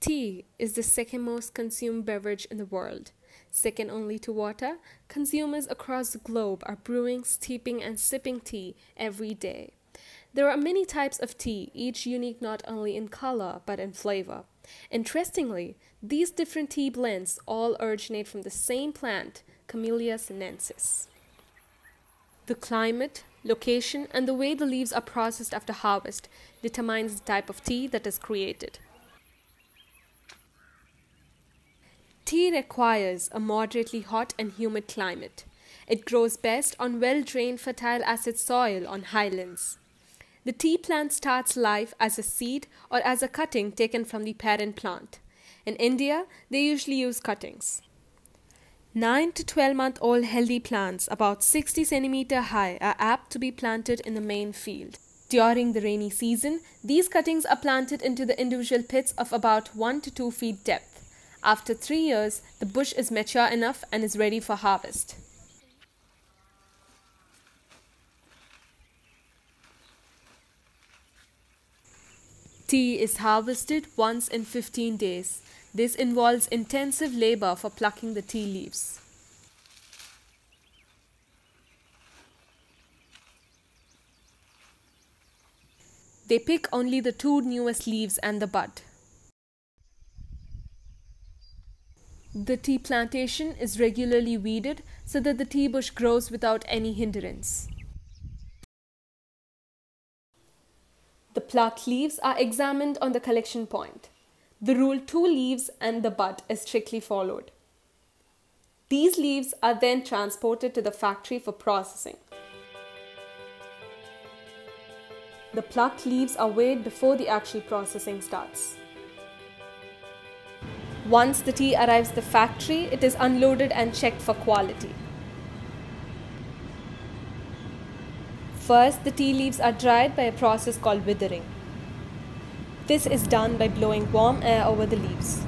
Tea is the second most consumed beverage in the world. Second only to water, consumers across the globe are brewing, steeping, and sipping tea every day. There are many types of tea, each unique not only in color but in flavor. Interestingly, these different tea blends all originate from the same plant, Camellia sinensis. The climate, location, and the way the leaves are processed after harvest determines the type of tea that is created. Tea requires a moderately hot and humid climate. It grows best on well drained fertile acid soil on highlands. The tea plant starts life as a seed or as a cutting taken from the parent plant. In India, they usually use cuttings. 9 to 12 month old healthy plants about 60 centimeter high are apt to be planted in the main field. During the rainy season, these cuttings are planted into the individual pits of about 1 to 2 feet depth. After three years, the bush is mature enough and is ready for harvest. Tea is harvested once in 15 days. This involves intensive labor for plucking the tea leaves. They pick only the two newest leaves and the bud. The tea plantation is regularly weeded so that the tea bush grows without any hindrance. The plucked leaves are examined on the collection point. The rule two leaves and the bud is strictly followed. These leaves are then transported to the factory for processing. The plucked leaves are weighed before the actual processing starts. Once the tea arrives the factory, it is unloaded and checked for quality. First, the tea leaves are dried by a process called withering. This is done by blowing warm air over the leaves.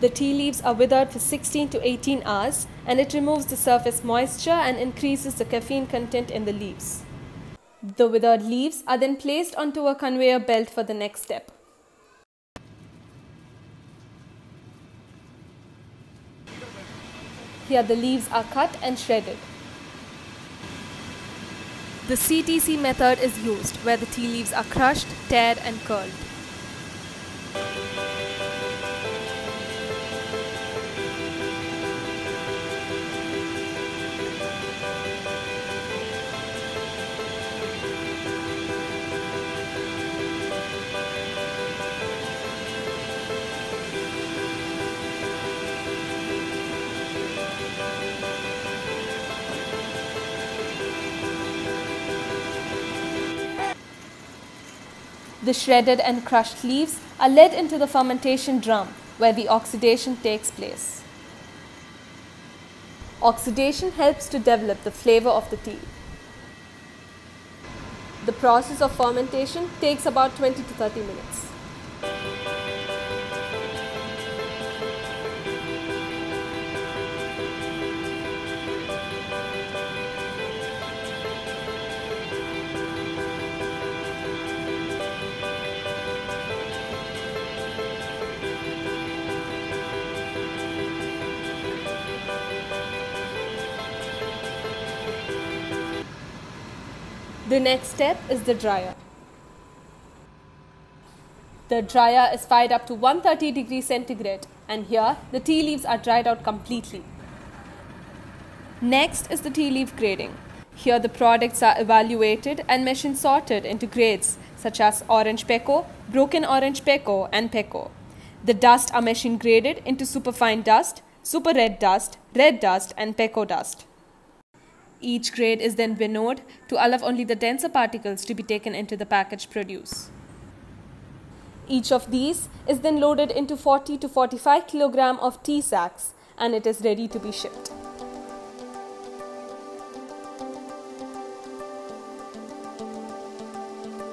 The tea leaves are withered for 16 to 18 hours and it removes the surface moisture and increases the caffeine content in the leaves. The withered leaves are then placed onto a conveyor belt for the next step. Here the leaves are cut and shredded. The CTC method is used where the tea leaves are crushed, tared and curled. The shredded and crushed leaves are led into the fermentation drum where the oxidation takes place. Oxidation helps to develop the flavor of the tea. The process of fermentation takes about 20 to 30 minutes. The next step is the dryer. The dryer is fired up to 130 degrees centigrade and here the tea leaves are dried out completely. Next is the tea leaf grading. Here the products are evaluated and machine sorted into grades such as orange pekoe, broken orange pekoe and pekoe. The dust are machine graded into superfine dust, super red dust, red dust and pekoe dust. Each grade is then winnowed to allow only the denser particles to be taken into the packaged produce. Each of these is then loaded into 40 to 45 kg of tea sacks and it is ready to be shipped.